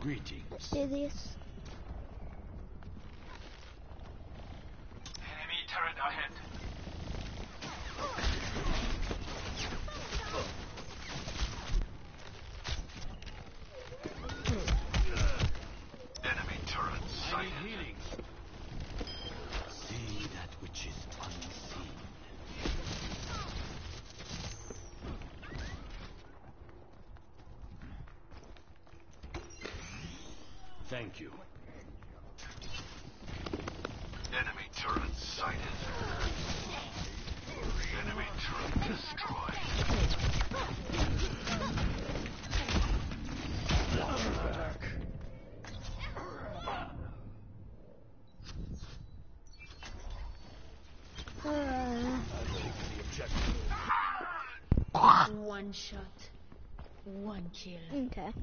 Greetings. Do this. One shot. One kill. Okay.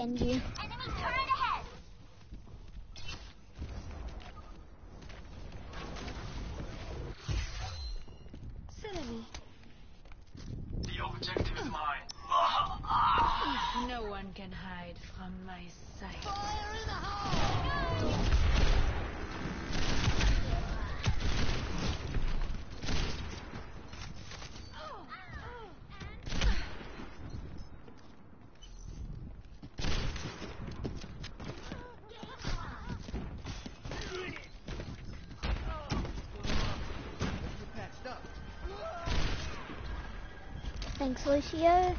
Benji. Thanks, Lucio.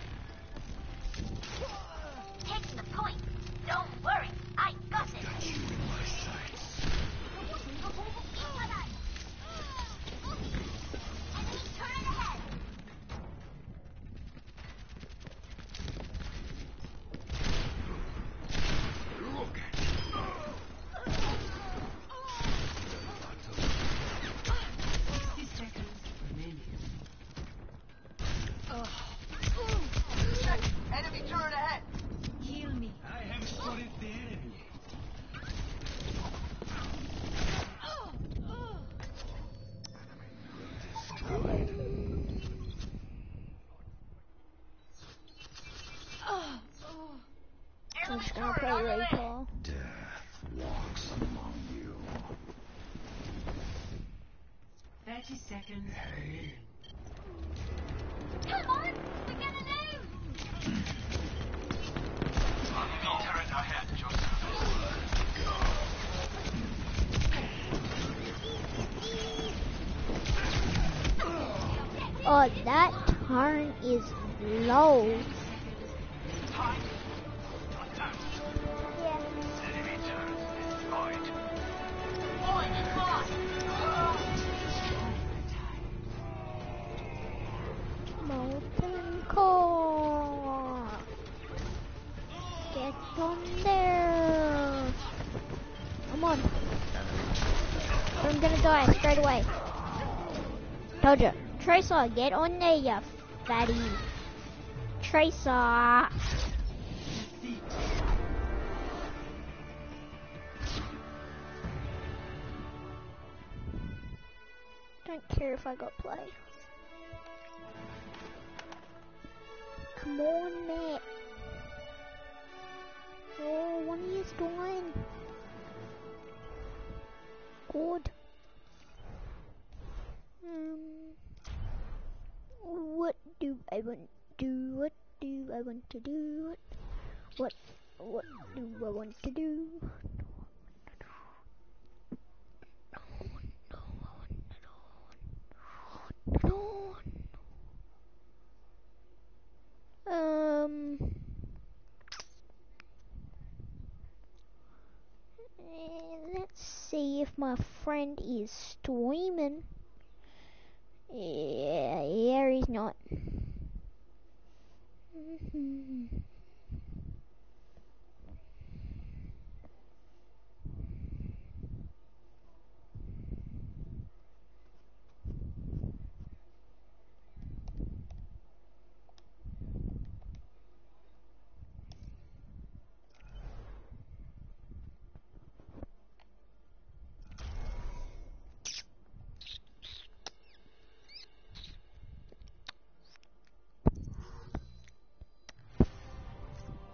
that turn is low. Get on there, you fatty. Tracer. Don't care if I got play. Come on, Matt. Oh, one of you's dying. Good. Um, what do I want to do? What do I want to do? What, what do I want to do? Um. Let's see if my friend is streaming. Yeah, yeah, he's not. Mhm.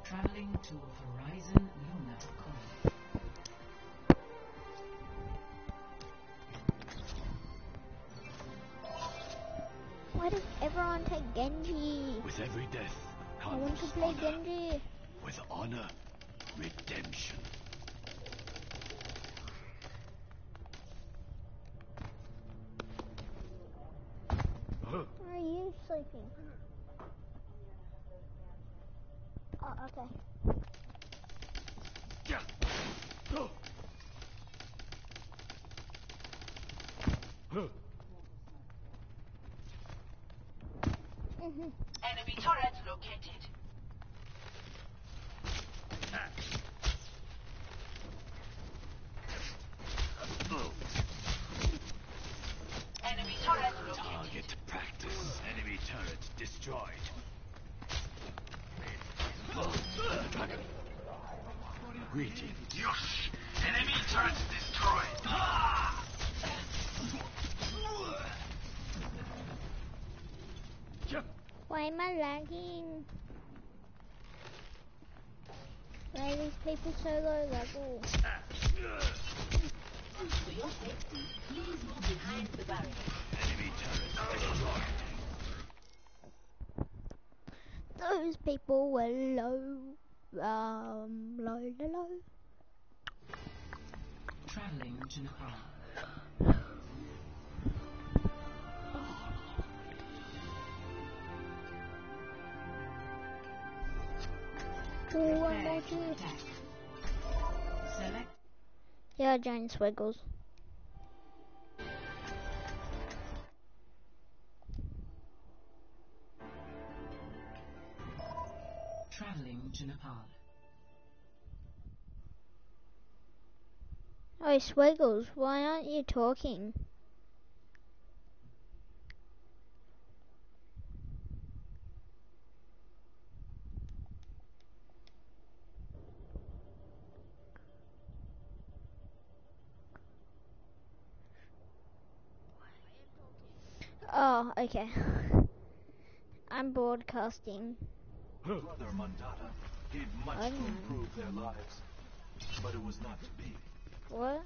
Traveling to Horizon Lunar Colony. Why does everyone take Genji? With every death I comes want to play honor. Genji. With honor, redemption. Huh. Are you sleeping? Oh, okay. Yeah. Huh. Huh. Mhm. Enemy turret located. Oh. Enemy turret located. Target practice. Enemy turret destroyed. Dragon. Greetings. Yosh! Enemy turret destroyed. Yeah. Why am I lagging? Why these people so low level? Enemy turret destroyed. Those people were low. Um, low, low, low. Traveling to Nepal. One more Prepare to too. attack. Select Yeah, giant swiggles. traveling to Nepal. Oh, Swiggles, why aren't you talking? Oh, okay. I'm broadcasting. Brother Mondatta did much I to don't know. improve their lives, but it was not to be. What?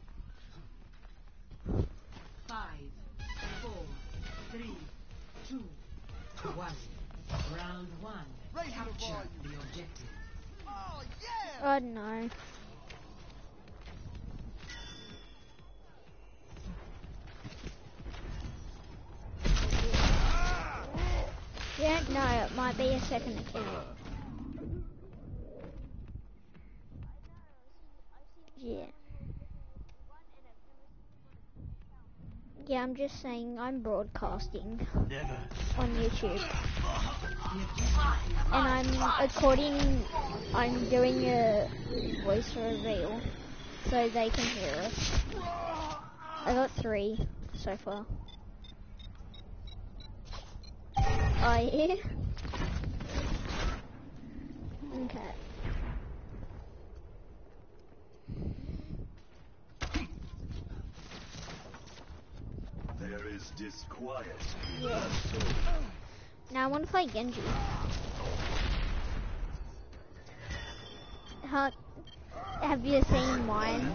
Five, four, three, two, one. Round one. Capture the objective. Oh no. Yeah, no, it might be a second account. Uh. Yeah. Yeah, I'm just saying I'm broadcasting Never. on YouTube. And I'm according I'm doing a voice reveal so they can hear us. I got three so far. Oh yeah. Okay. There is disquiet. Now I want to play Genji. How, have you seen mine?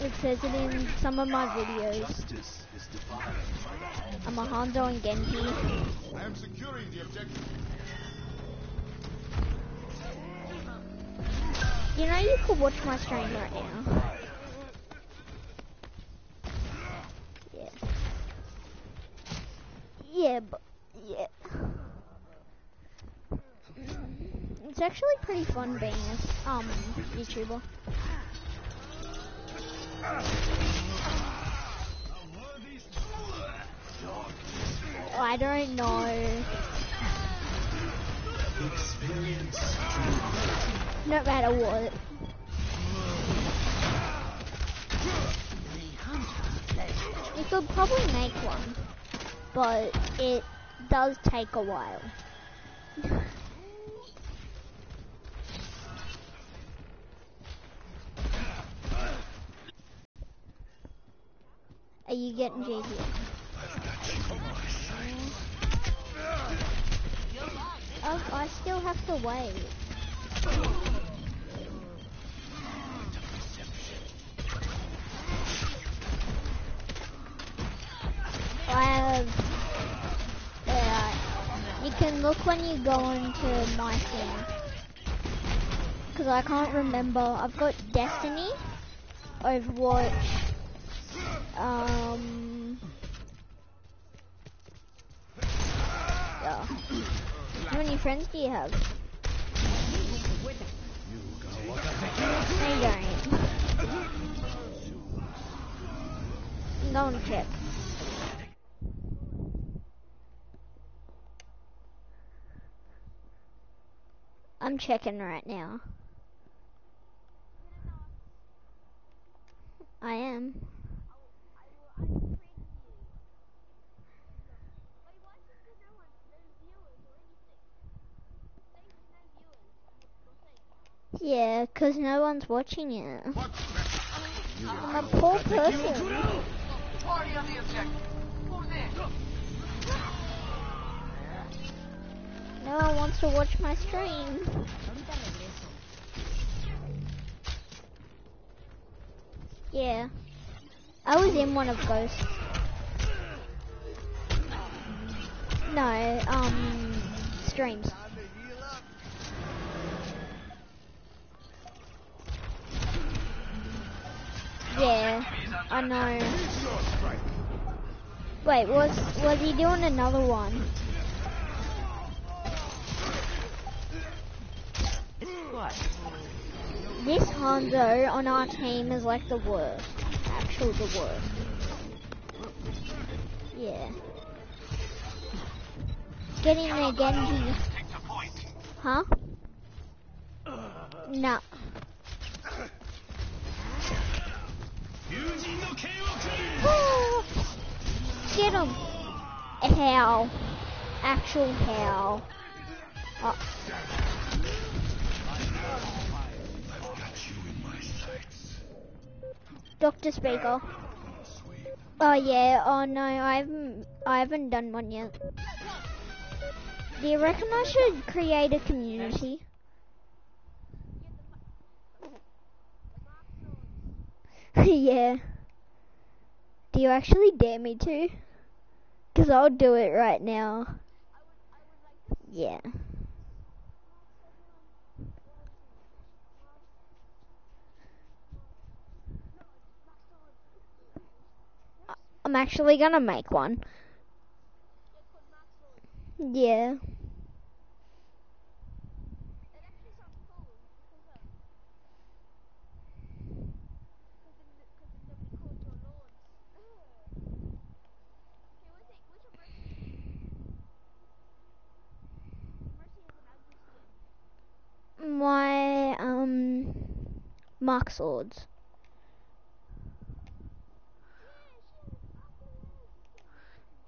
It says it in some of my videos. Justice is defined by the home. I'm a Hanzo and Genji. I am securing the objective. You know you could watch my stream right now. Yeah. Yeah, but yeah. It's actually pretty fun being a um YouTuber. Oh, I don't know. No matter what. You could probably make one, but it does take a while. Are you getting JV? Oh, I still have to wait. I have. Yeah, you can look when you go into my thing. Because I can't remember. I've got Destiny, Overwatch, um. Yeah. How many friends do you have? You don't. I'm check. I'm checking right now. I am. Yeah, 'cause no one's watching it. I'm a poor person. Party on the objective. No one wants to watch my stream. Yeah. I was in one of Ghosts. No, um, streams. Yeah, I know. Wait, was was he doing another one? This Hanzo on our team is like the worst. Actual the worst. Yeah. Getting the Genji. Huh? No. Get him. How? Actual how? Oh. Dr. Speaker. Oh yeah, oh no, I haven't I haven't done one yet. Do you reckon I should create a community? yeah. Do you actually dare me to? Cause I'll do it right now. Yeah. I'm actually gonna make one. Yeah. my um mark swords.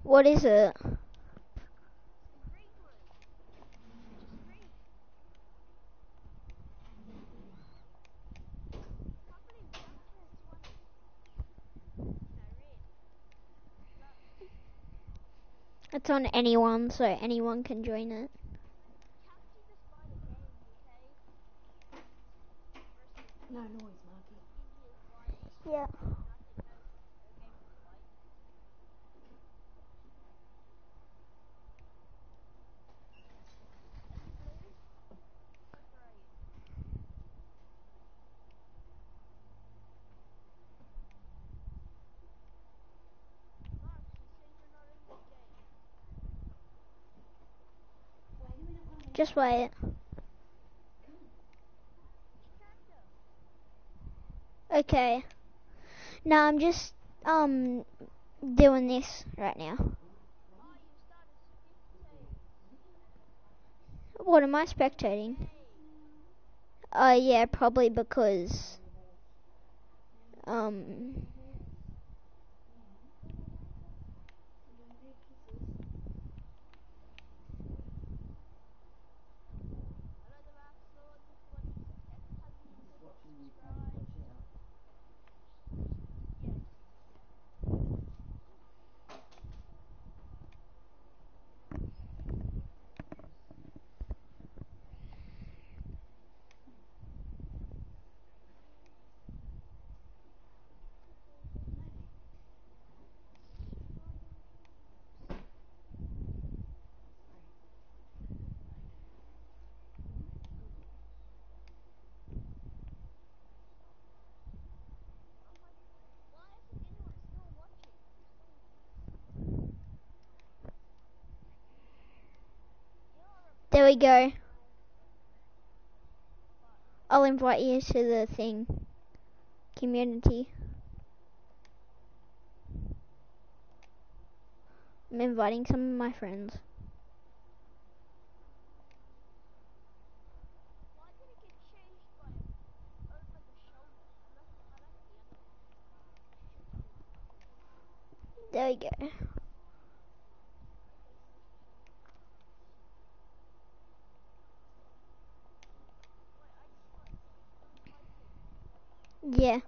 What is it? It's on anyone, so anyone can join it. No noise, Marky. Yeah. Just wait. Okay. No, I'm just um doing this right now. What am I spectating? Uh yeah, probably because um There we go. I'll invite you to the thing. Community. I'm inviting some of my friends. There we go. Yeah.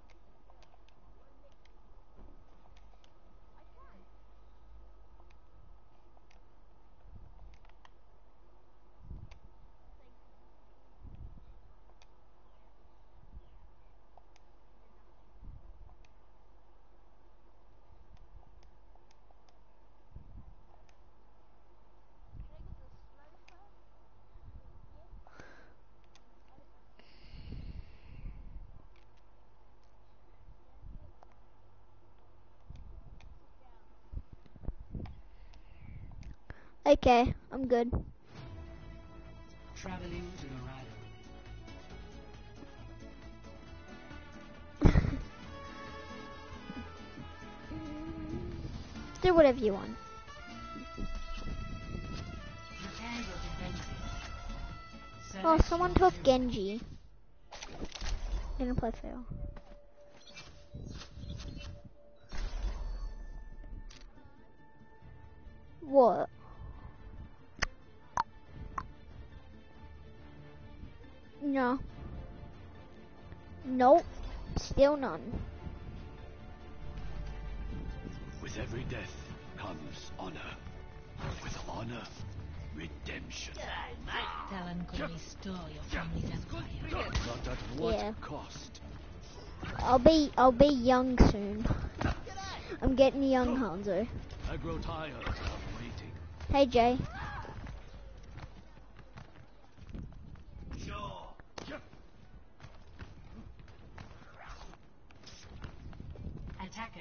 Okay, I'm good. Traveling to Dorado. Do whatever you want. Prepare your defenses. Oh, someone took. Genji. Didn't play fail. What? No. Nope. Still none. With every death comes honor. With honor, redemption. Talon could restore your family's empire. Not at what Yeah. cost? I'll be I'll be young soon. I'm getting young, Hanzo. I grow tired of waiting. Hey Jay.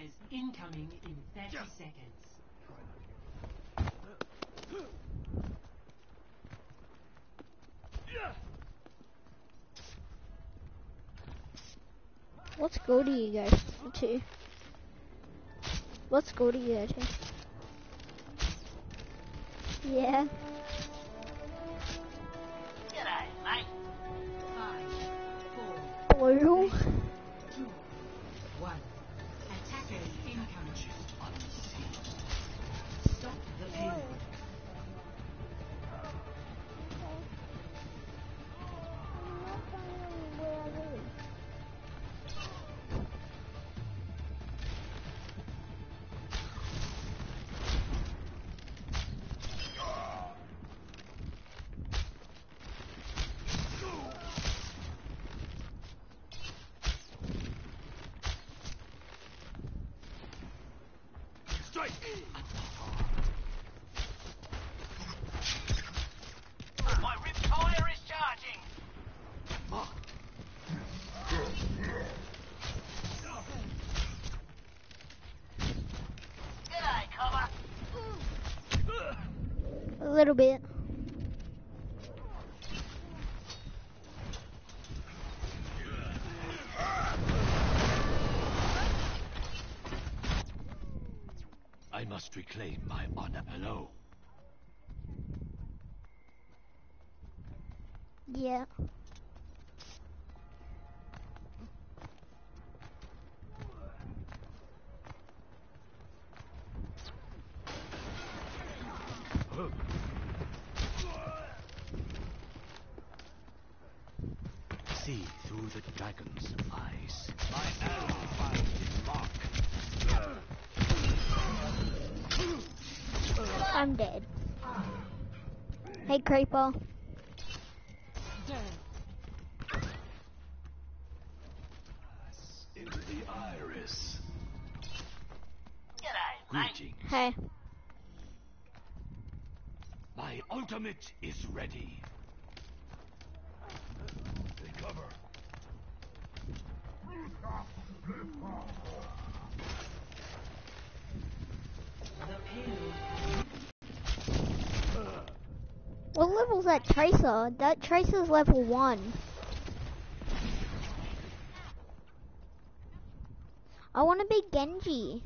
Attackers incoming in 30 seconds. What school do you go to? What school do you go to? Yeah. Little bit. I must reclaim my honor. Hello. Yeah. See through the dragon's eyes. My arrow finds its mark. I'm dead. Hey, Creeper. Into the iris. Greetings. Hey. My ultimate is ready. Level's that Tracer? That Tracer's level 1. I want to be Genji.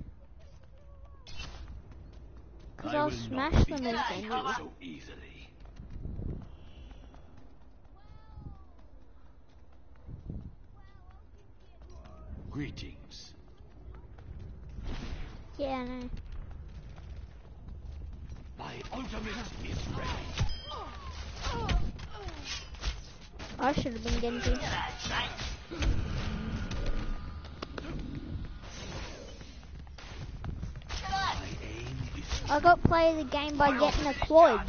Because I I'll smash them as Genji. so easily. Greetings. Yeah, I know. My ultimate is ready. I should have been Genji. I got play the game by getting a quad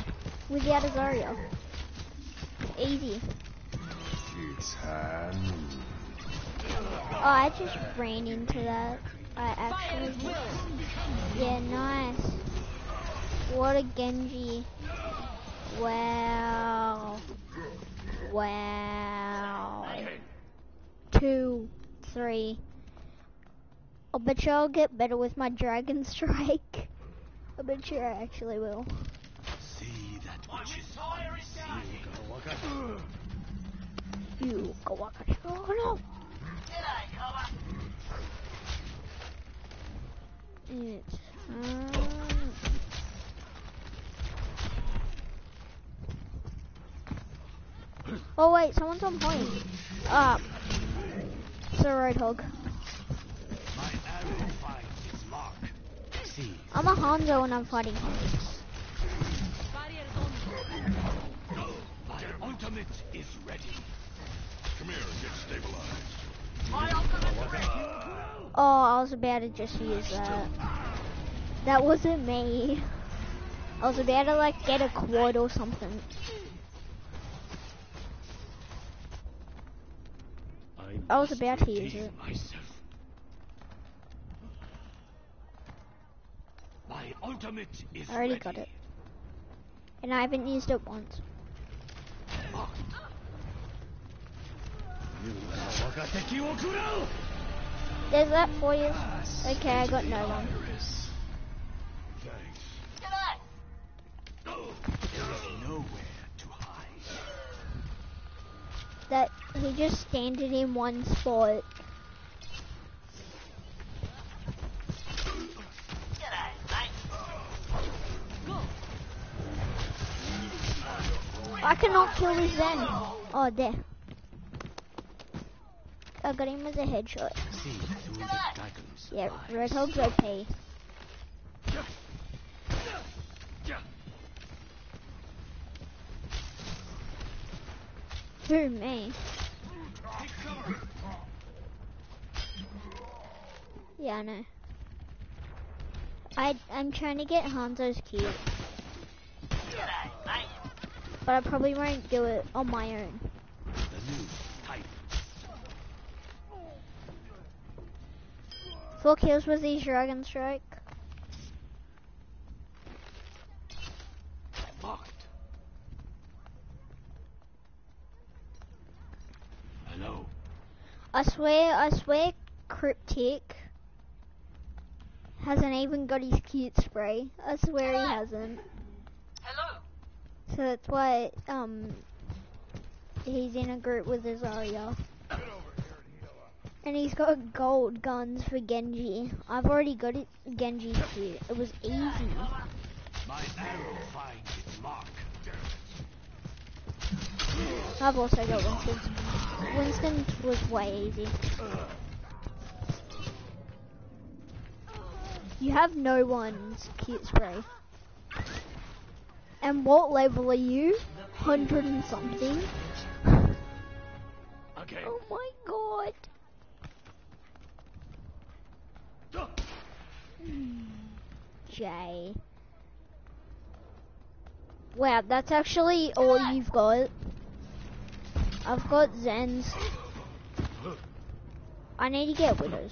without a Zarya. Easy. Oh, I just ran into that. I actually. Yeah, nice. What a Genji. Wow. Wow. Two, three. I bet you I'll get better with my Dragon Strike. I bet you I actually will. see that which is You go walk Oh no! It's um, Oh wait, someone's on point. Ah, it's a Roadhog. My I'm a Hanzo and I'm fighting my ultimate is ready. Come here and get stabilized. Oh, I was about to just use that. That wasn't me. I was about to like get a quad or something. I was about to use it. Myself. My ultimate is I already ready. got it. And I haven't used it once. There's that for you. Okay, I got no one. Iris. Thanks. There is nowhere to hide. That he just standing in one spot. I cannot kill this then. Oh, there. I got him with a headshot. Yeah. Roadhog's OP. Who, me? Yeah, I know. I, I'm trying to get Hanzo's cute. But I probably won't do it on my own. Four kills with his Dragon Strike. Marked. Hello. I swear, I swear, Cryptic hasn't even got his cute spray. I swear he hasn't. Hello. So that's why um he's in a group with Azaria. And he's got gold guns for Genji. I've already got it Genji's here. It was easy. My arrow finds its mark. I've also got Winston's. Winston's was way easy. You have no one's cute spray. And what level are you? Hundred and something. Okay. Oh my god. Hmm. Jay. Wow, that's actually all you've got. I've got Zens. I need to get widows.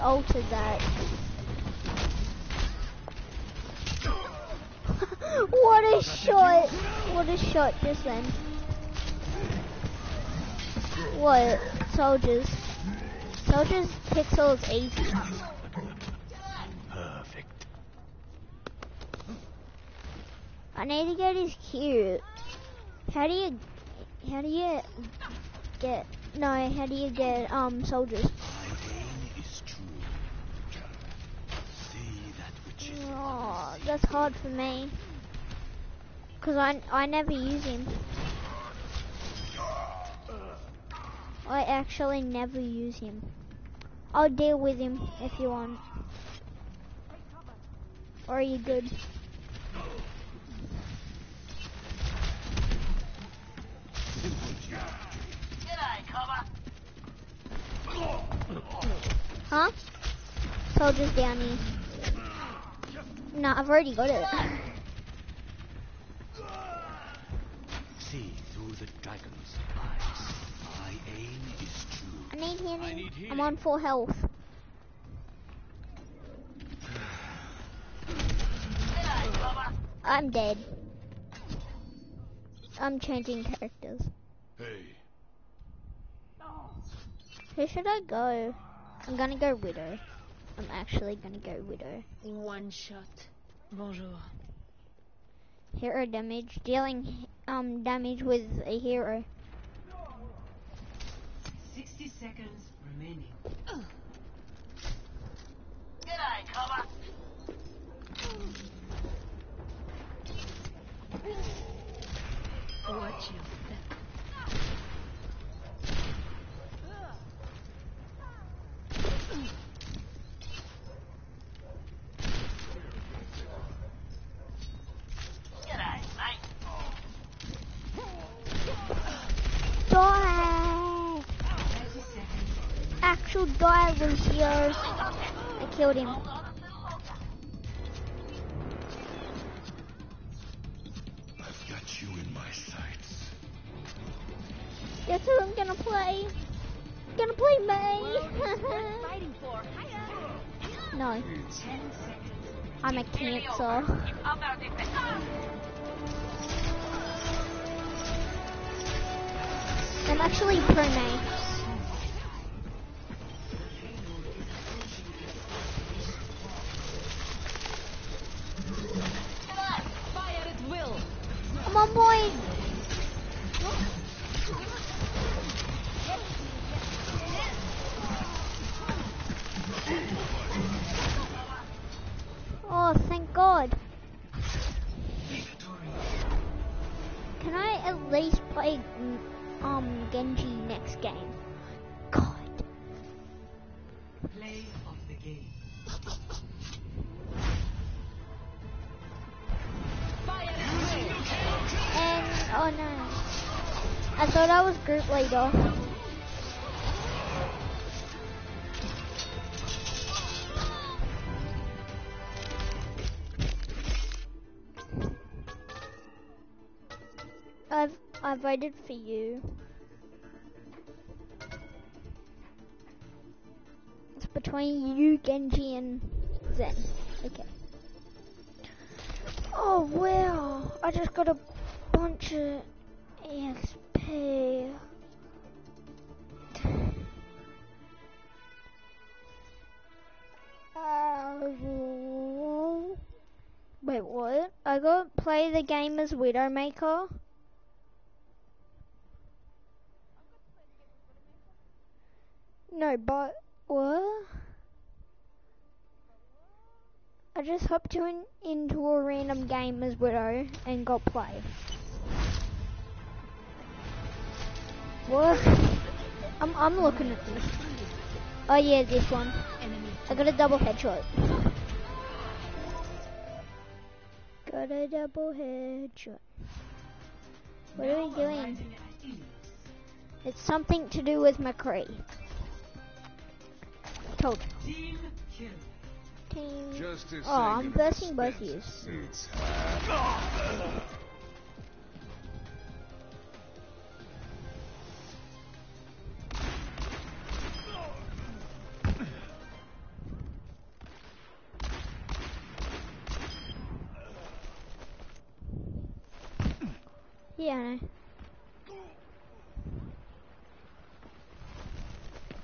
Altered that. what a shot! What a shot just then. What? Soldiers. Soldiers pixels easy. Perfect. I need to get his cute. How do you how do you get no, how do you get um soldiers? My aim is true. See that which is Oh, that's hard for me. Cause I I never use him. I actually never use him. I'll deal with him if you want. Or are you good? G'day, cover. Huh? Soldiers down here. No, I've already got it. See through the dragon's eyes. My aim is true. I need healing. I need I'm on full health. I'm dead. I'm changing characters. Hey, Who should I go? I'm gonna go Widow. I'm actually gonna go Widow. In one shot. Bonjour. Hero damage, dealing um damage with a hero. 60 seconds remaining. G'day, cover. Watch your step. G'day, mate. Die! 30 seconds. Actual die, Lucio. I Leader. I've I voted for you. It's between you, Genji, and Zen. Okay. Oh wow! I just got a bunch of EXP. Wait, what? I got play the game as Widowmaker. No, but what? I just hopped in, into a random game as Widow and got play. What? I'm I'm looking at this. Oh yeah, this one. I got a double headshot. Got a double headshot. What are we doing? Arriving at Ilios. It's something to do with McCree. Told Team kill. Team. Just Oh, I'm second bursting both suspense. Yeah.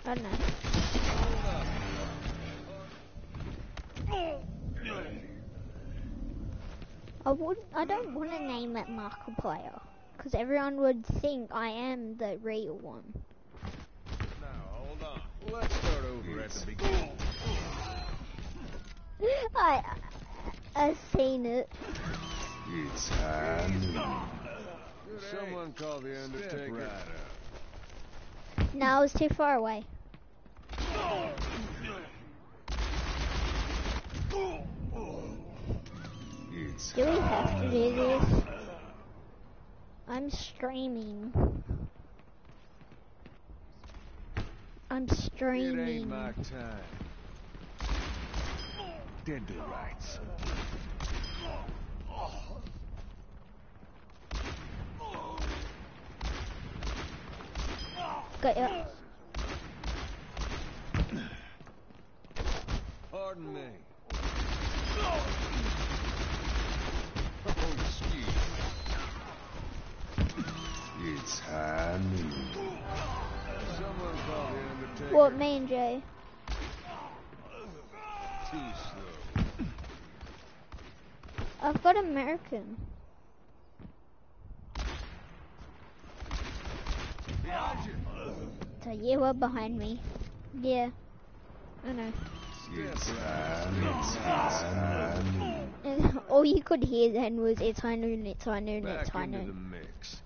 I know. I don't know. I would. I don't want to name it Markiplier, because everyone would think I am the real one. Now, hold on. Let's start over at the beginning. I. I've seen it. It's hard. Someone call the Undertaker. Right No, I was too far away. It's Do we have to do this? I'm streaming. I'm It ain't streaming. my time. Dendrites. Ya. Pardon me. Oh, excuse it's hard. Someone call the Undertaker. What, me and Jay? Too slow. I've got American. You. So you were behind me. Yeah. I know. It's hard. It's. And all you could hear then was it's high noon, it's high noon, it's high into the noon. mix.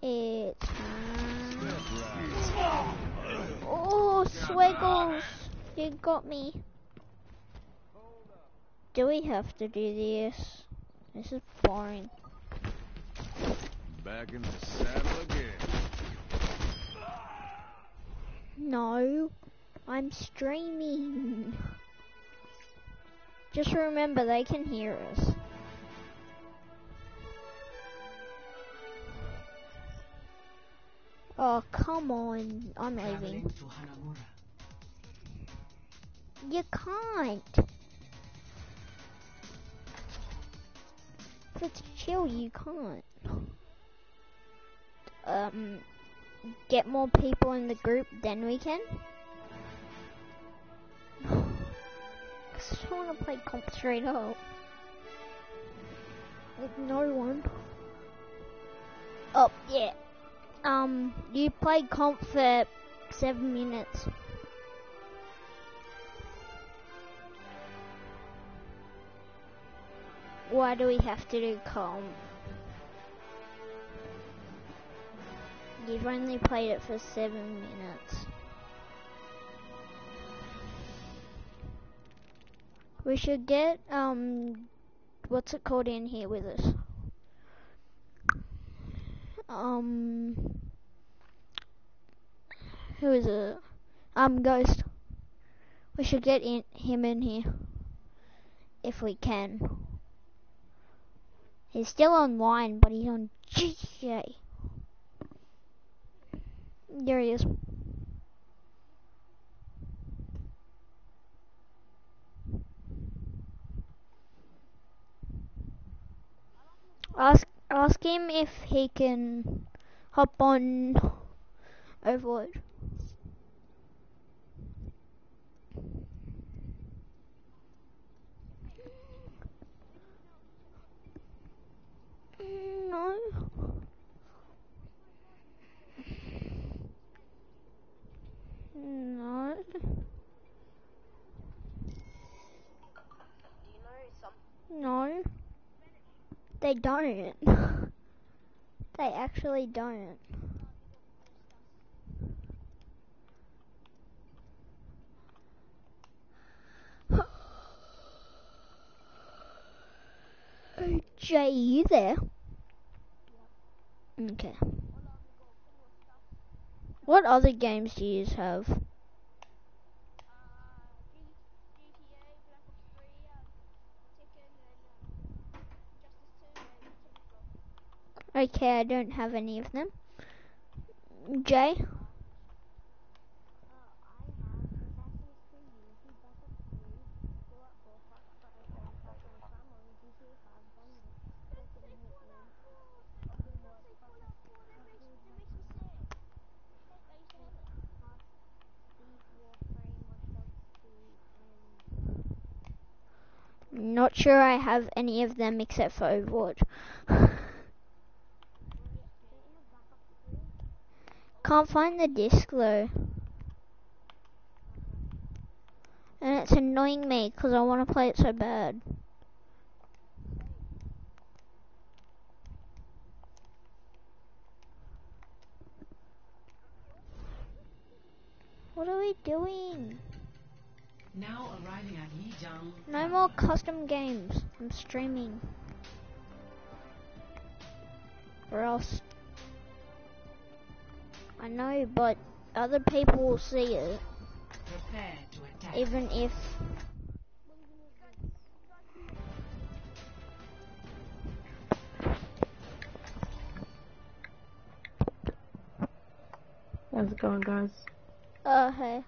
It's high. Oh, Swiggles! You got me. Do we have to do this? This is boring. Back in the saddle again. No, I'm streaming. Just remember, they can hear us. Oh, come on. I'm leaving. Traveling to Hanamura. You can't. Let's chill, you can't. Um, get more people in the group, then we can. I just want to play comp straight up. With no one. Oh, yeah. Um, you played comp for seven minutes. Why do we have to do calm? You've only played it for seven minutes. We should get, um, what's it called in here with us? Um, who is it? Um, Ghost. We should get in, him in here. if we can. He's still online, but he's on GTA. There he is. Ask ask him if he can hop on Overwatch. No. No. No. They don't. they actually don't. Jay, you there? Okay. What other games do you have? Okay, I don't have any of them. Jay? Not sure I have any of them except for Overwatch. Can't find the disc though. And it's annoying me because I want to play it so bad. What are we doing? Now. No more custom games. I'm streaming. Or else. I know, but other people will see it, Prepare to attack. even if. How's it going, guys? Uh, hey.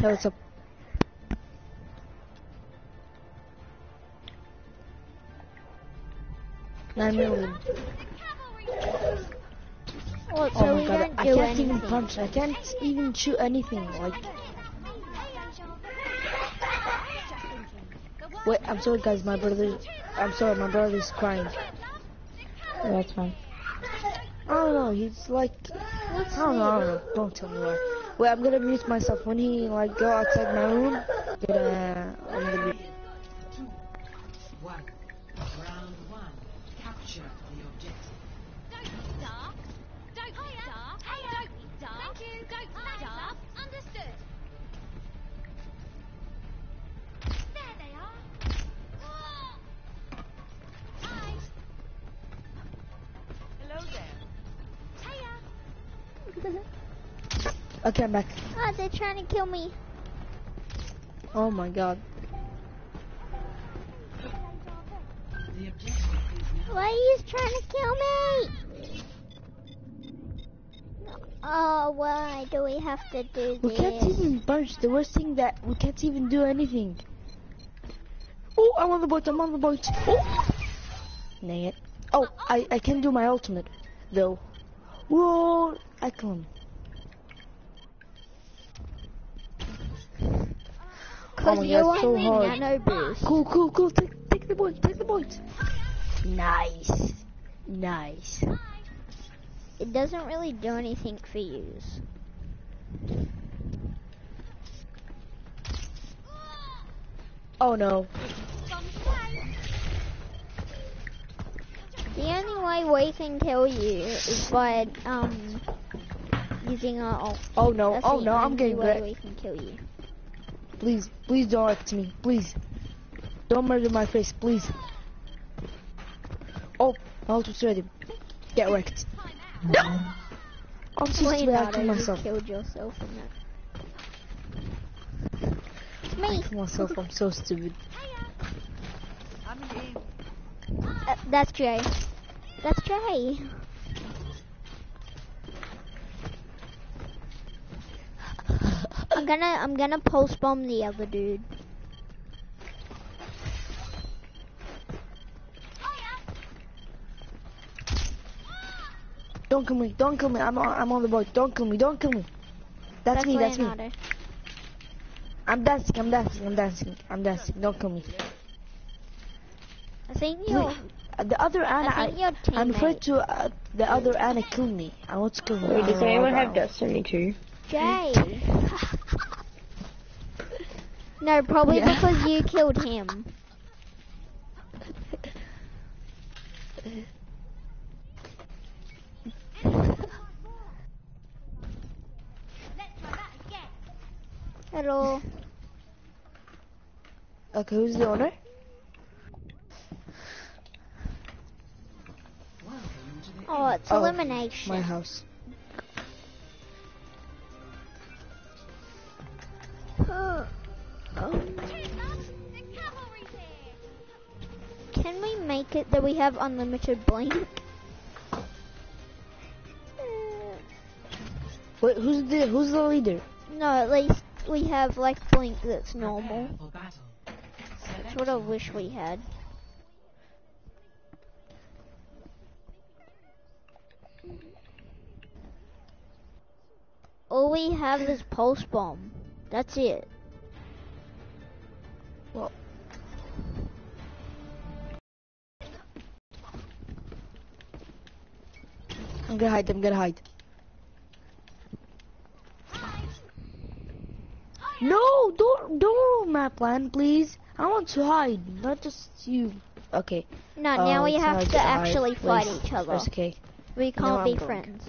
Hey, what's up? Nine million. What, so Oh, oh my god, I can't anything. even punch. I can't even shoot anything. Like, wait, I'm sorry, guys. My brother. I'm sorry, my brother's crying. Yeah, that's fine. I don't know. He's like, I don't know. I don't know. Don't tell me why. Wait, I'm gonna mute myself when he like go outside my room. Gonna, uh, I'm gonna be. Okay, back. Ah, they're trying to kill me. Oh my god. The objective is now. Why are you trying to kill me? Oh, why do we have to do this? We can't even punch. The worst thing that we can't even do anything. Oh, I'm on the boat. I'm on the boat. Oh, dang it. Oh, I I can do my ultimate though. Whoa, I can. Because my you want so me hard. nano boost. Cool, cool, cool. Take take the point. Take the point. Nice, nice. It doesn't really do anything for you. Oh no. The only way we can kill you is by um using our ult. Oh no. That's Oh no. I'm getting way great. we can kill you. Please, please don't act me. Please. Don't murder my face, please. Oh, my ult was ready. Get wrecked. Out. I'm so Wait, stupid. I killed you myself. killed yourself in that. It's me. I myself. I'm so stupid. Uh, that's Jay. That's Jay. I'm gonna I'm gonna pulse bomb the other dude. Don't kill me. Don't kill me. I'm on, I'm on the boat. Don't kill me. Don't kill me. That's, me. That's me. I'm dancing. I'm dancing. I'm dancing. I'm dancing. Don't kill me. I think you're. Wait, uh, the other Ana. I think your teammate. I'm afraid to. Uh, the other Ana killed me. I want to kill her. Wait, I does don't anyone have Destiny 2? Jay. no, probably Yeah. because you killed him. Let's try that again. Hello. Okay, who's the owner? Welcome to the Oh, it's Oh, elimination. My house. Uh, Cheers, lads. The cavalry's here. can we make it that we have unlimited blink? Wait, who's the who's the leader? No, at least we have like blink that's normal. Prepare for battle. That's what I wish we had. All we have is pulse bomb. That's it. Well, I'm gonna hide. I'm gonna hide. No, don't don't my plan, please. I want to hide, not just you. Okay. No, now we uh, have to actually fight each other. where's okay. We can't I'm be going. friends.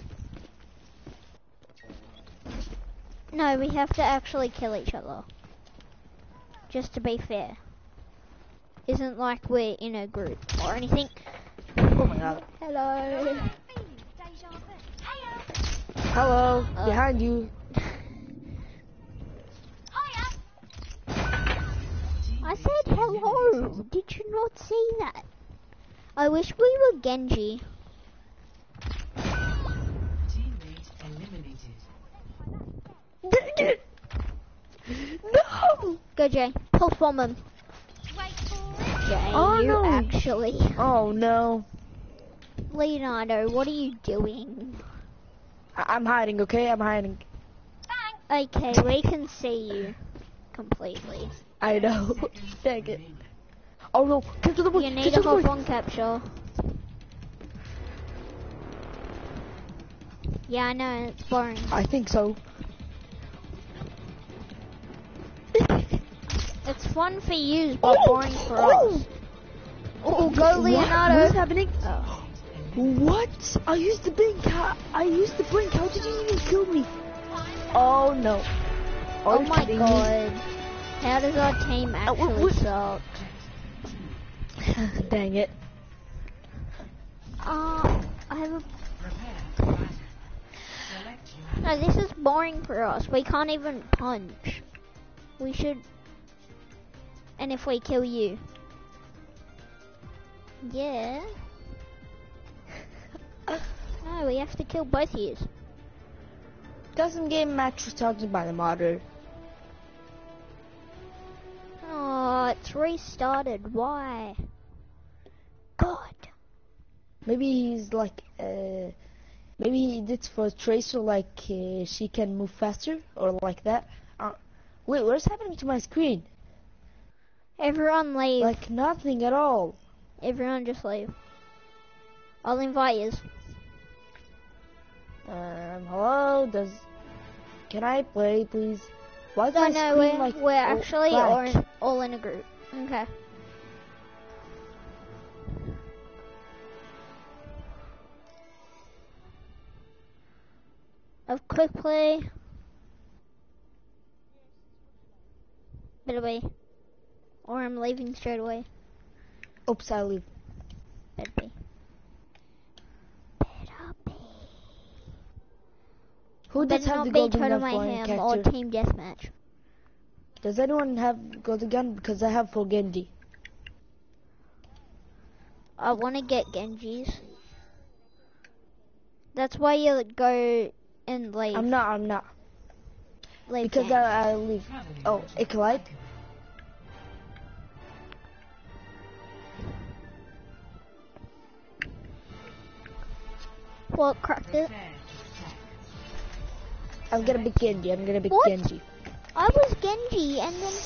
No, we have to actually kill each other. Just to be fair. Isn't like we're in a group or anything. Oh my god. Hello. Feeling deja vu. Hiya. Hello, Uh. behind you. I said hello. Did you not see that? I wish we were Genji. No! Go Jay. Bomb him. Wait for it. Jay, Oh, you no. actually. Oh no. Leonardo, what are you doing? I- I'm hiding, okay? I'm hiding. Okay, we can see you completely. I know. Dang it. Oh no, get to the. You need to a the hop on capture. Yeah, I know, it's boring. I think so. It's fun for you, but Oh, boring for oh. us. Oh, go What? Leonardo. What is happening? Oh. What? I used the blink. I used the blink. How did you even kill me? Oh no. Oh Are my kidding me? god. How does our team Uh, actually wh- suck? Dang it. Uh, I have a... Prepare for battle. Select your No, this is boring for us. We can't even punch. We should... And if we kill you? Yeah. no, we have to kill both of you. Doesn't game match restarted by the modder. Oh, it's restarted. Why? God. Maybe he's like, uh, maybe he did for Tracer like uh, she can move faster or like that. Uh, wait, what's happening to my screen? Everyone leave. Like nothing at all. Everyone just leave. I'll invite you. Um, hello, does, can I play please? Why is No, my no, we're, like we're all actually black? all in, all in a group. Okay. Of quick play. Better be. Or I'm leaving straight away. Oops, I leave. Better be. Better Who But does have not the be golden gun for Mayhem or? Team Deathmatch. Does anyone have golden gun? Because I have full Genji. I want to get Genji's. That's why you go and leave. I'm not. I'm not. leave Because. I, I leave. Oh, to it. What cracked it? prepare to attack. I'm gonna be Genji. I'm gonna be What? Genji. I was Genji, and then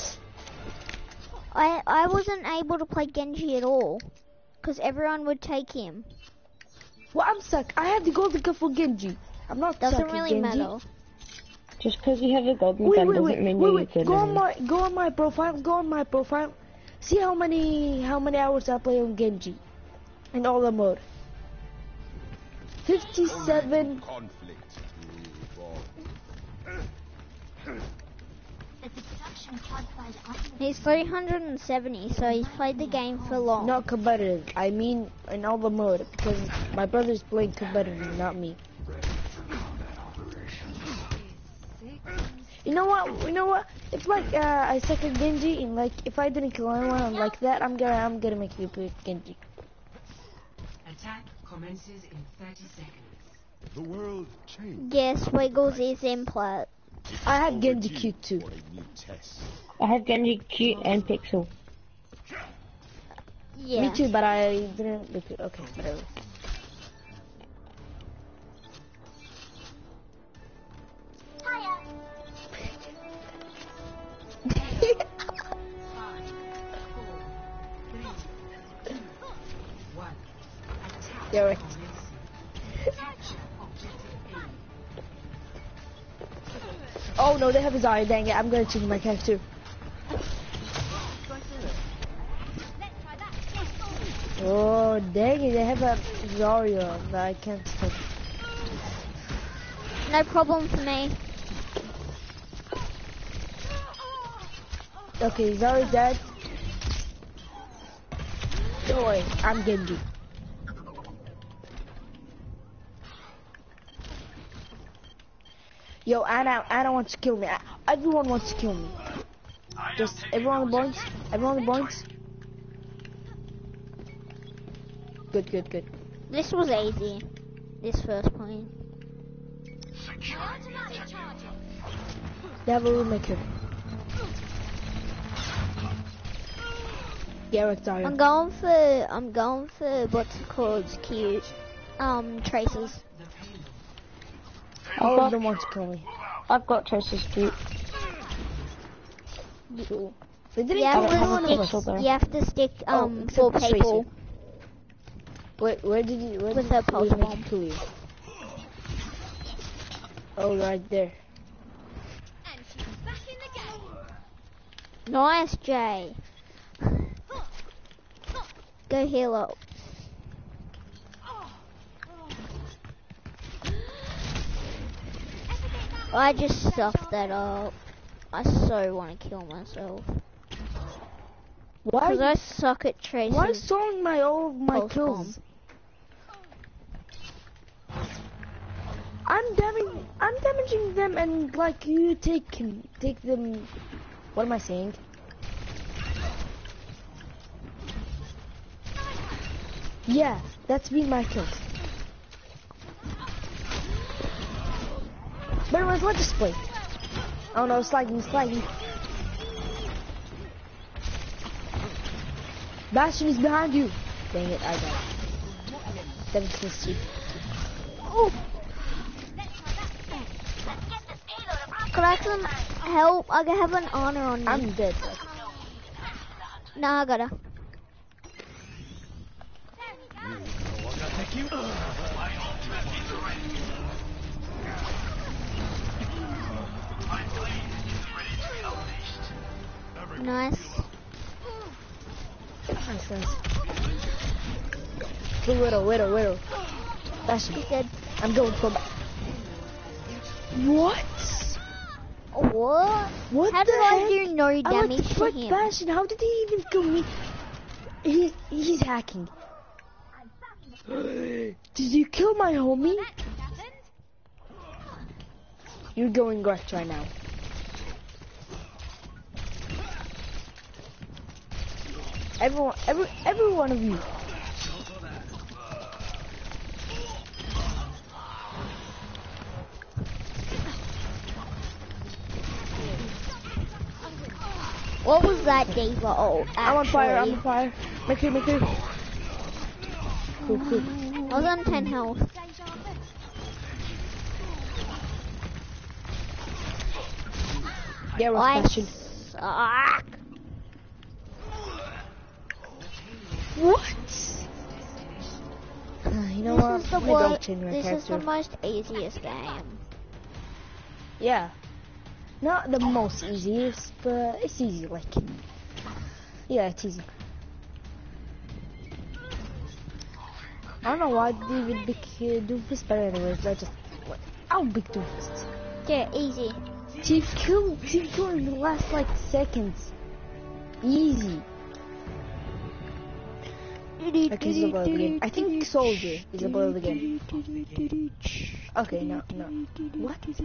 I I wasn't able to play Genji at all, because everyone would take him. Well, I'm stuck. I have the golden gun for Genji. I'm not Doesn't stuck really Genji. matter. Just because you have a golden Wait, gun wait, doesn't wait, mean wait, you wait. can. Go on my go on my profile. Go on my profile. See how many how many hours I play on Genji, in all the mode. Fifty-seven. Conflict to. He's 370, so he's played the game for long. Not competitive. I mean in all the mode because my brother's playing competitive, not me. You know what? You know what? It's like uh, I suck at Genji, and like if I didn't kill anyone like that, I'm gonna I'm gonna make you play Genji. Attack commences in 30 seconds. The world changed. Yes, Wiggles is in plat. I have Genji Q too. For a new test. I have Genji, Cute, and Pixel. Yeah. Me too, but I didn't look it. Okay, whatever. Five, Attack Derek. commencing. Capture objective A. Oh no, they have his eye. Dang it! I'm gonna change my character. Oh dang it! They have a Zarya that I can't stop. No problem for me. Okay, Zarya's dead. Don't worry, I'm Genji. Yo, Ana, Ana wants to kill me. Everyone wants to kill me. Just everyone on the points. Everyone on the points. Good, good, good. This was easy. This first point. They have a roommate here. Garrett I'm going for I'm going for what's it called cute um traces. The payload. All of them want to kill me. I've got Tracer's Cute. Cool. They didn't You have, don't have a anyone of us. to, you have to stick Oh, um except four Tracer. people. Wait, where did you? Where With did a pulse we make bomb. kill you? Oh, right there. And she's back in the game. Nice, Jay. Go heal up. I just stuffed that up. I so want to kill myself. Why? Because I suck at traces. Why stalling my all of my kills? I'm damaging. I'm damaging them, and like you take take them. What am I saying? Yeah, that's been my kills. But anyways, let's. Oh no, sliding, sliding. Bastion is behind you. Dang it, I died. 760. Oh. Could I some help? I have an honor on me. I'm dead. Nah, I gotta. Nice. Nice, nice. Kill Widow, Widow, Widow. Bastion. He's dead. I'm going for What? What? What How the did I heck? do no damage to him? Bastion. How did he even kill me? He, he's hacking. did you kill my homie? You're going right right now. Everyone, every, every one of you. What was that D.Va ult? Oh, I'm on fire, I'm on fire. Make sure, make sure. Cool, cool. I was on 10 health. Yeah, we're I suck. What? Uh, you know This what? is the Maybe wor- I'll change my This is the most easiest game. Yeah. Not the most easiest, but it's easy, like. Yeah, it's easy. I don't know why David Big uh, Doofus better anyways, I just what I'll big Doofus. Yeah, easy. Chief kill Chief kill in the last like seconds. Easy. Okay, he's above the game. I think Soldier is above the game. Okay, no, no. What? Wait,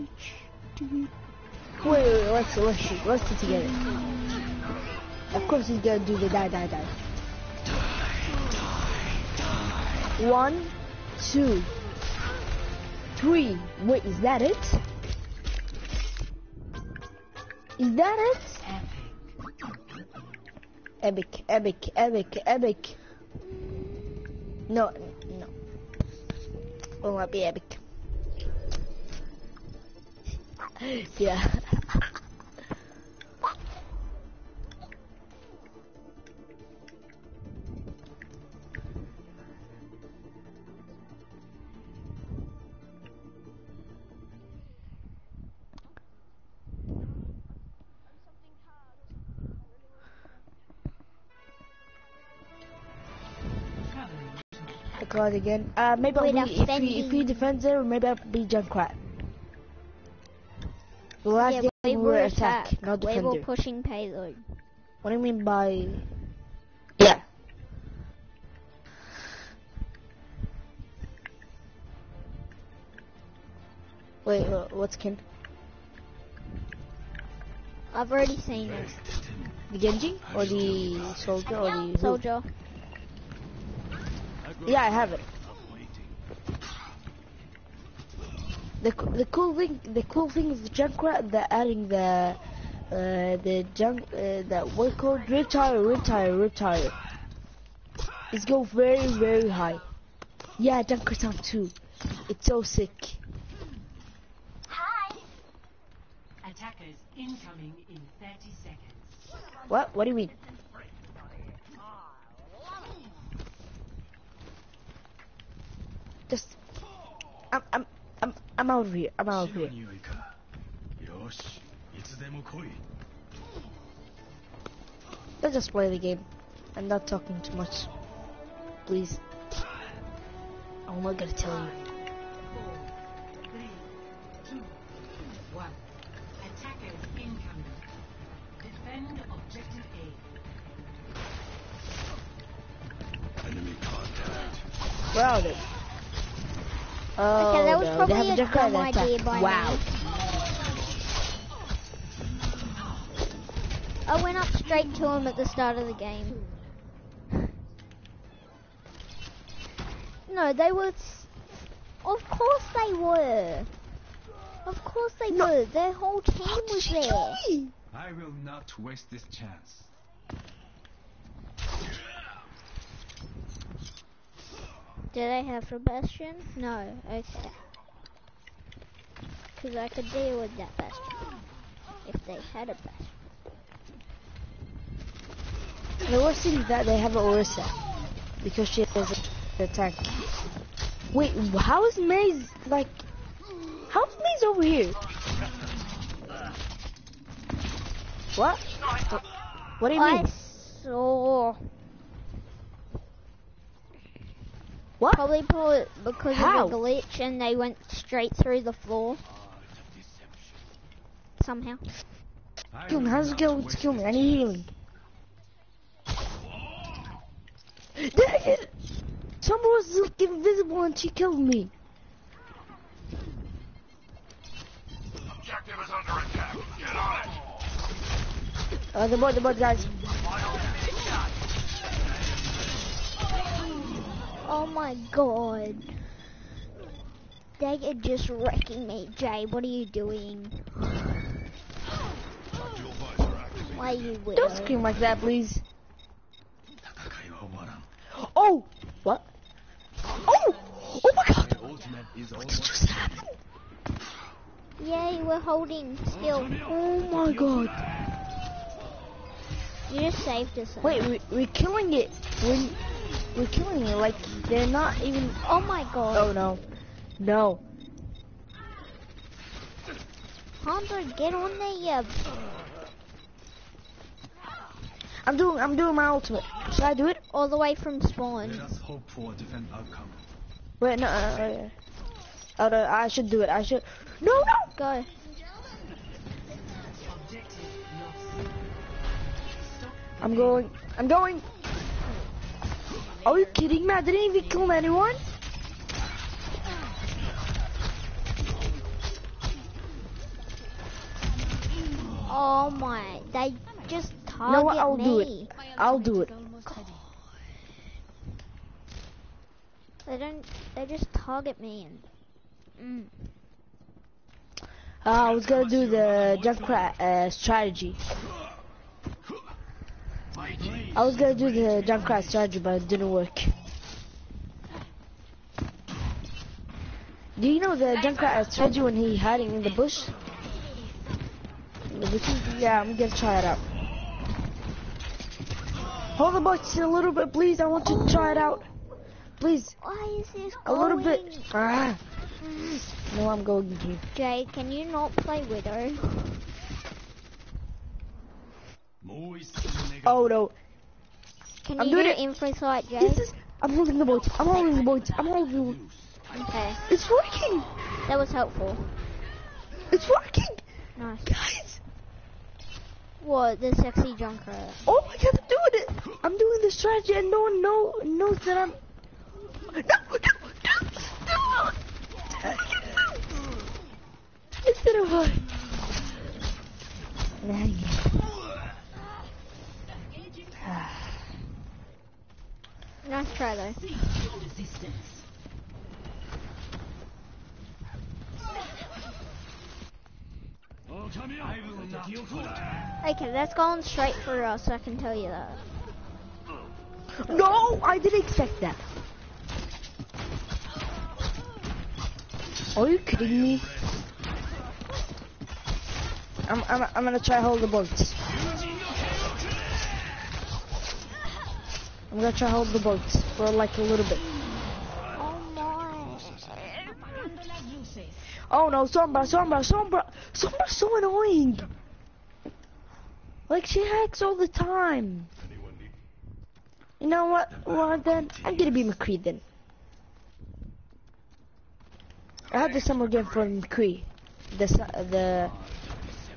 wait, wait, let's let's see, let's see together. Of course he's gonna do the die, die, die. One, two, three. Wait, is that it? Is that it? Epic, epic, epic, epic. No, no. Will not be epic. yeah. The card again. Uh, maybe I'll be, if he, if he defends it, maybe I'll be Junkrat. The last yeah, game we we were attack, attack. not We were pushing payload. What do you mean by? Yeah. Wait, uh, what skin? I've already seen it. The Genji or the soldier or the who? Soldier. Yeah, I have it. The the cool thing the cool thing is the Junkrat they're adding the uh, the junk uh, that what called retire retire retire. It's go very very high. Yeah, Junkertown too. It's so sick. Hi. Attackers incoming in 30 seconds. What? What do you mean? Just, I'm, I'm, I'm, I'm out of here. I'm out of here. Let's just play the game. I'm not talking too much. Please. I'm not gonna tell you. Crowded. Oh, okay, that was no, probably have a Junkrat dumb attack. idea by Wow. me. I went up straight to him at the start of the game. No, they were. Of course they were. Of course they were. Their whole team was there. I will not waste this chance. Do they have a bastion? No. Okay. Because I could deal with that bastion if they had a bastion. The worst thing is that they have Orisa because she has a, the tank. Wait, how is Maze like? How is Maze over here? What? What do you I mean? saw. What? Probably, probably because How? of the glitch and they went straight through the floor. Somehow. Kill me, how's it going to kill me? I need healing. Dang it! Someone was looked invisible and she killed me. Objective is under attack. Get on it! Uh, the board, the board, guys. Oh my god. They are just wrecking me. Jay, what are you doing? Why are you with Don't scream like that, please. Oh! What? Oh! Oh my god! What did just happen? Yay, we're holding still. Oh my god. You just saved us. Wait, we, we're killing it. We're, we're killing it. Like, they're not even... Oh my god. Oh no. No. Hunter, get on there, you. Uh, I'm doing, I'm doing my ultimate. Should I do it? All the way from spawn. Let us hope for a different outcome. Wait, no, no, no, no. Oh, no, I should do it. I should. No, no. Go. Objective lost. Stop I'm going. I'm going. Are you kidding me? I didn't even kill anyone. Oh my, they just target know what? I'll me. do it. I'll do it. They don't. They just target me and. Mm. Uh, I was gonna do the Junkrat uh, strategy. I was gonna do the Junkrat strategy, but it didn't work. Do you know the Junkrat strategy when he hiding in the bush? In the bushes? Yeah, I'm gonna try it out. Hold the box a little bit, please. I want to try it out. Please, Why is this a little bit. Ah. No, I'm going to. Jay, can you not play Widow? Oh no. Can I'm you doing do it. info site, Jay? This is. I'm holding the boat. I'm holding the boat. I'm holding the Okay, It's working. that was helpful. It's working. Nice. Guys. What, the sexy Junkrat? Oh my god, I'm doing it. I'm doing the strategy and no one know, knows that I'm. No, no, no, no. Instead of her. Nice try though. Okay, that's going straight for us, I can tell you that. No, I didn't expect that. Are you kidding me? I'm, I'm, I'm gonna try hold the boat. I'm gonna try hold the boat for like a little bit. Oh my. Oh no, Sombra, Sombra, Sombra, Sombra's so annoying. Like she hacks all the time. You know what? Well then, I'm gonna be McCree then. I have the summer game for McCree. The the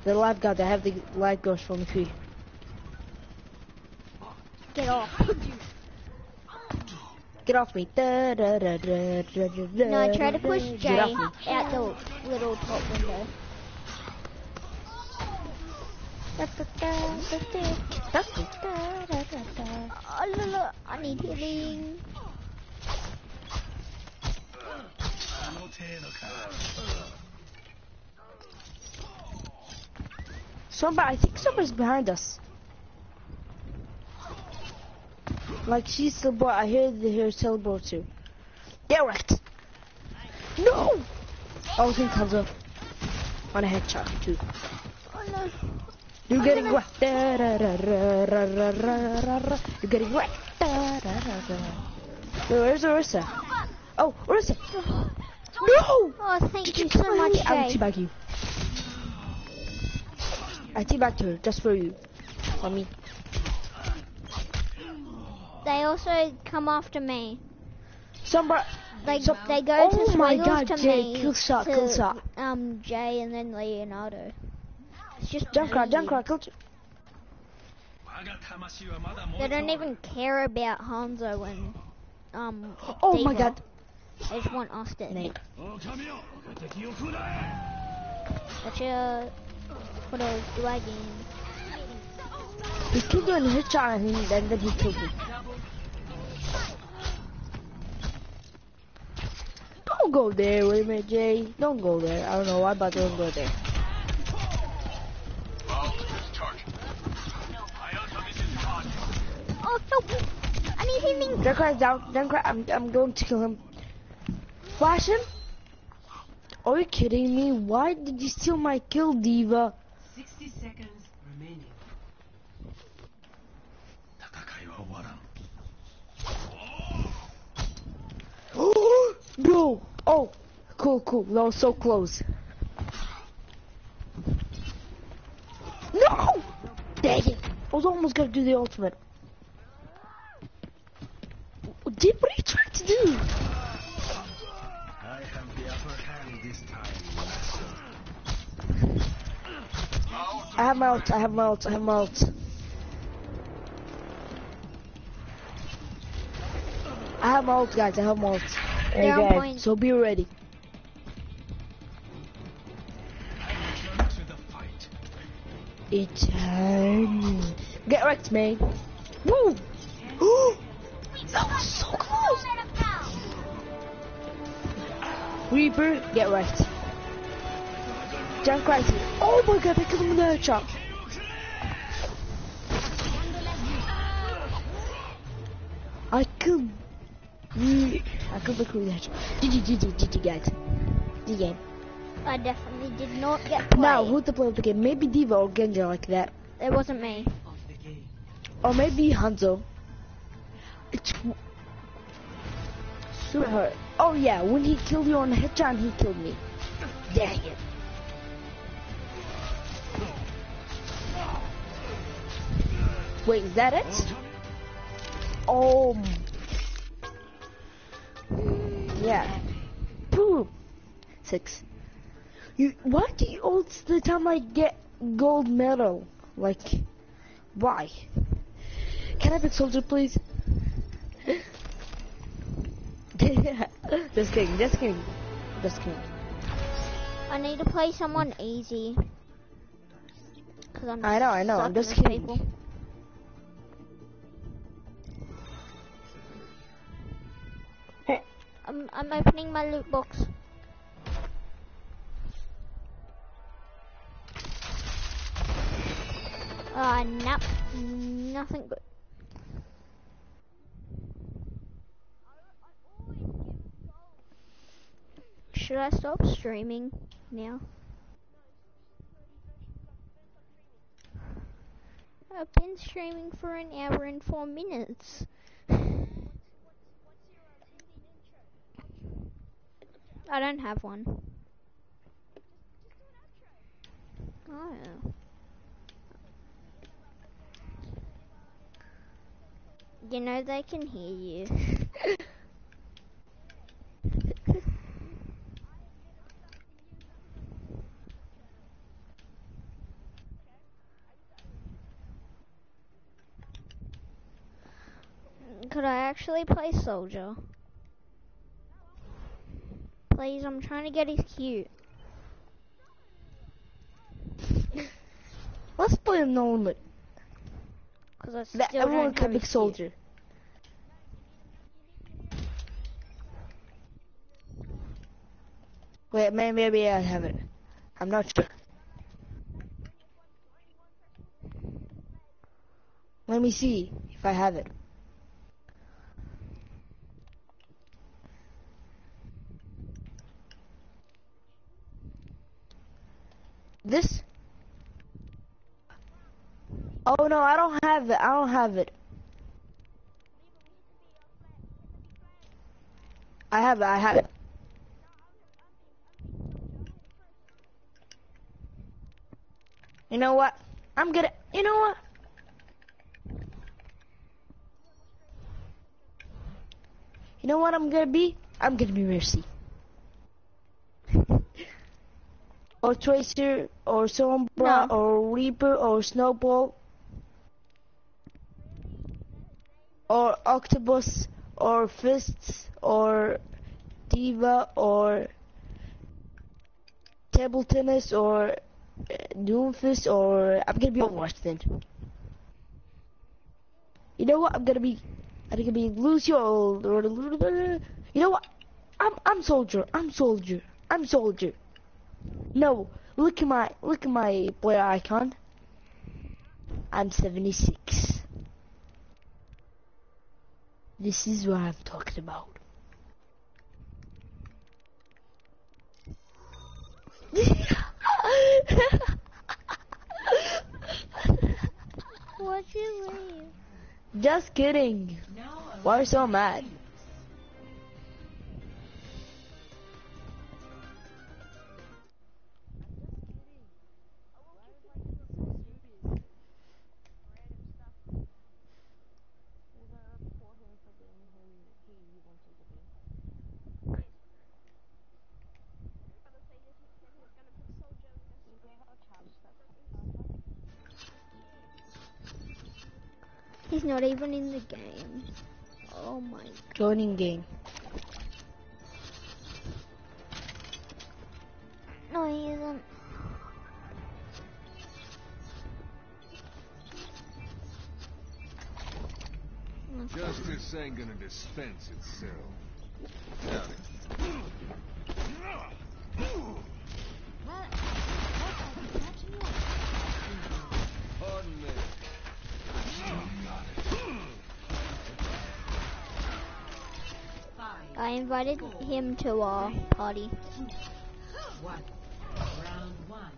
the live guard. I have the live ghost for McCree. Get off. Get off me. Da, da, da, da, da, da, No, I try to push. Jay out the little top window. Oh, I need healing. Sombra, I think somebody's behind us. Like she's the boy. I hear the her sailboat too. Direct. No. Oh, think comes up on a headshot too. Oh no. You're getting wrecked. Da, da, da, ra. You're getting wrecked. Da, da, da, da. Where's Orisa? Oh, Orisa. No. Oh, thank Did you you so much? I will teabag you. I teabagged her just for you. For me. They also come after me. Sombra. They So- they go Oh to my God, to Jay, me kill shot, to, kill shot. um Jay and then Leonardo. It's just Junkrat, weird. Junkrat, kill. They don't even care about Hanzo and um. Oh my god. They just want us dead. Nate. Watch out for those dragons. He killed you in a headshot and, he, then he killed me. Don't go there, Raymond J. Don't go there. I don't know why, but don't go there. Oh, help. I need healing. Junkrat's down. Junkrat, I'm, I'm going to kill him. Flash him? Are you kidding me? Why did you steal my kill, D.Va? 60 seconds remaining. Oh! Cool, cool. That was so close. No! Dang it! I was almost gonna do the ultimate. Did what are you trying to do? I have the upper hand this time. I have my ult, I have my ult, I have my ult. I have my ult, guys, I have my ult. They're on point. so be ready. Return to the fight. It's time. Get wrecked, man. Woo! that was so close! Reaper, get wrecked. Junkrat. Oh my god, I killed him with a headshot. I killed. I killed the crew with a headshot. GG, GG, GG, guys. The game. I definitely did not get played. Now, who's the player of the game? Maybe D.Va or Genji like that. It wasn't me. Of the game. Or maybe Hanzo. It's super hurt. Oh yeah, when he killed you on the headshot, he killed me. Dang it. Wait, is that it? Oh. Yeah. Boom. Six. You, why do you all the time I get gold medal? Like, why? Can I pick soldier, please? just kidding, just kidding, just kidding. I need to play someone easy. Cause I'm I know, I know, I'm just kidding. people. I'm I'm opening my loot box. Ah, uh, nothing good. Should I stop streaming now? I've been streaming for an hour and four minutes. I don't have one. Oh. You know they can hear you. Could I actually play soldier? Please, I'm trying to get his cute. Let's play him no limit. Cause I That everyone can his soldier. Wait, maybe I have it. I'm not sure. Let me see if I have it. This? Oh no, I don't have it. I don't have it. I have it. I have it. You know what? I'm gonna. You know what? You know what I'm gonna be? I'm gonna be Mercy. or Tracer, or Sombra, No. or Reaper, or Snowball, or Octopus, or Fists, or D.Va, or Table Tennis, or uh, Doomfist, or I'm gonna be Overwatch then. You know what? I'm gonna be, I'm gonna be your. You know what? I'm I'm soldier. I'm soldier. I'm soldier. No, look at my look at my player icon. I'm 76. This is what I'm talking about. What'd you leave? Just kidding. Why are you so mad? He's not even in the game. Oh my. Joining game. No, he isn't. Justice ain't gonna dispense itself. Doubt it. Invited him to our party. One. One.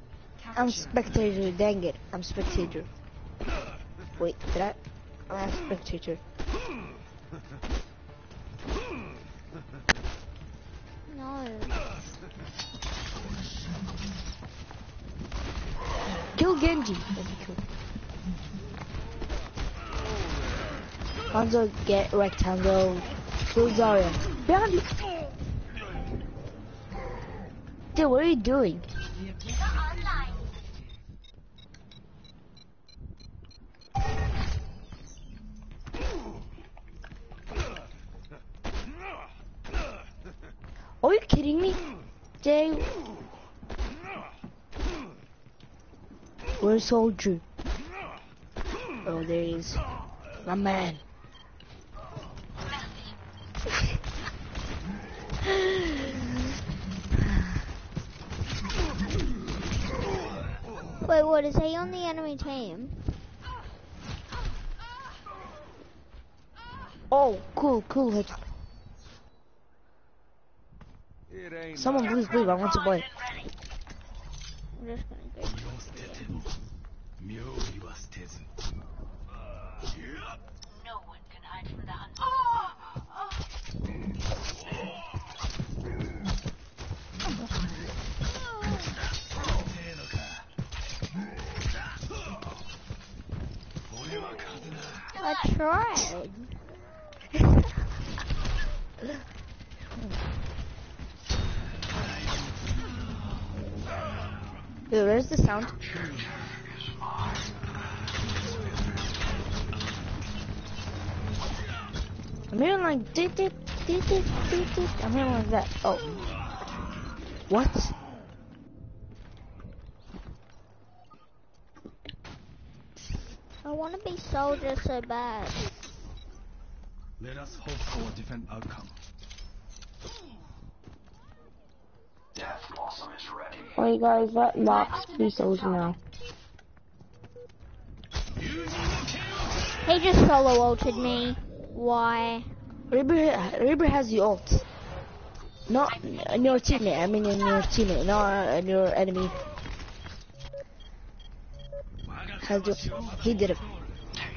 I'm spectator. Dang it. I'm spectator. Wait, did I? I'm spectator. No. Kill Genji. That'd be cool. Hanzo get rectangle. Kill Zarya. Behind you. Dude, what are you doing? Are you kidding me? Jay. Where's Soldier? Oh, there he is. My man. Wait, what is he Oh, oh, cool, cool headshot. Someone please leave, I want to play. I'm just gonna go. No one can hide from the. I tried. Dude, where's the sound? I'm hearing like dit dit dit dit dit. I'm hearing like that. Oh. What? I want to be soldier so bad. Let us hope for a different outcome. Death Blossom is ready. Wait, guys, let Max be soldier now. He just solo ulted me. Why? Reaper, Reaper has the ult. Not in your teammate, I mean in your teammate, not in your enemy. Has the, he did it.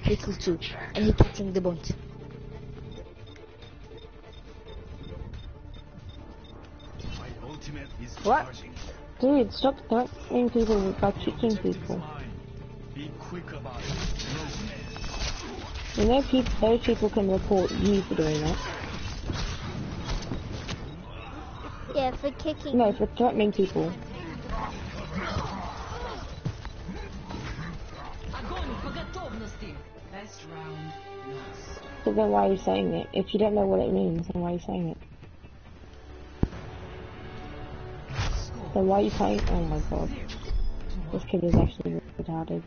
He killed two, and he capturing the point. My ultimate is What? Dude, stop threatening people by kicking people. Mine. Be quick about it. No. You know, peop those people can report you for doing that. Yeah, for kicking. No, for threatening people. So then why are you saying it? If you don't know what it means, then why are you saying it? Then why are you saying? Oh my god. This kid is actually retarded.